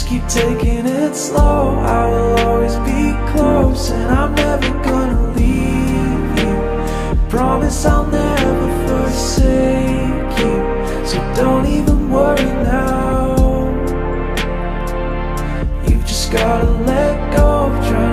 Just keep taking it slow. I will always be close And I'm never gonna leave you. Promise I'll never forsake you So don't even worry now. You just gotta let go of trying